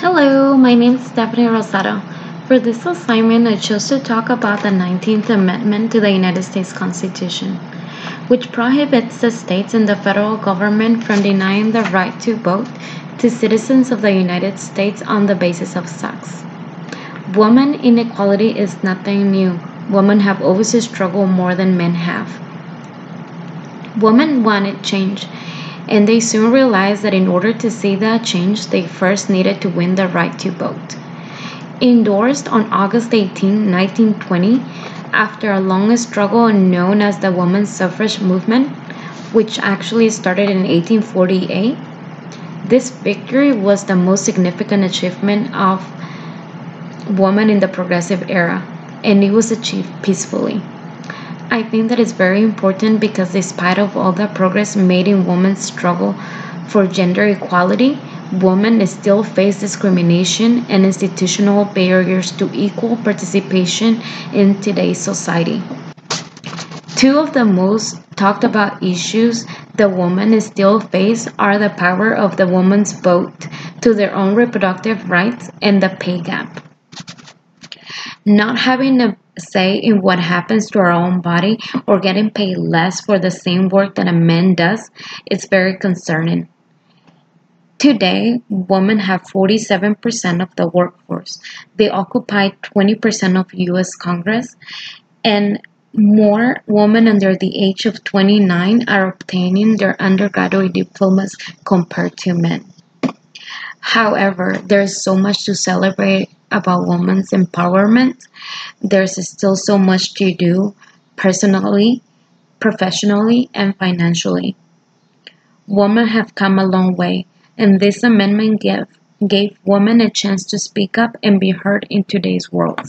Hello, my name is Stephanie Rosado. For this assignment, I chose to talk about the 19th Amendment to the United States Constitution, which prohibits the states and the federal government from denying the right to vote to citizens of the United States on the basis of sex. Woman inequality is nothing new. Women have always struggled more than men have. Women wanted change and they soon realized that in order to see that change, they first needed to win the right to vote. Endorsed on August 18, 1920, after a long struggle known as the women's suffrage movement, which actually started in 1848, this victory was the most significant achievement of women in the progressive era, and it was achieved peacefully. I think that is very important because despite of all the progress made in women's struggle for gender equality, women still face discrimination and institutional barriers to equal participation in today's society. Two of the most talked about issues the women still face are the power of the woman's vote to their own reproductive rights and the pay gap. Not having a say in what happens to our own body or getting paid less for the same work that a man does is very concerning. Today, women have 47% of the workforce. They occupy 20% of US Congress and more women under the age of 29 are obtaining their undergraduate diplomas compared to men. However, there's so much to celebrate about women's empowerment. There's still so much to do personally, professionally, and financially. Women have come a long way, and this amendment gave, gave women a chance to speak up and be heard in today's world.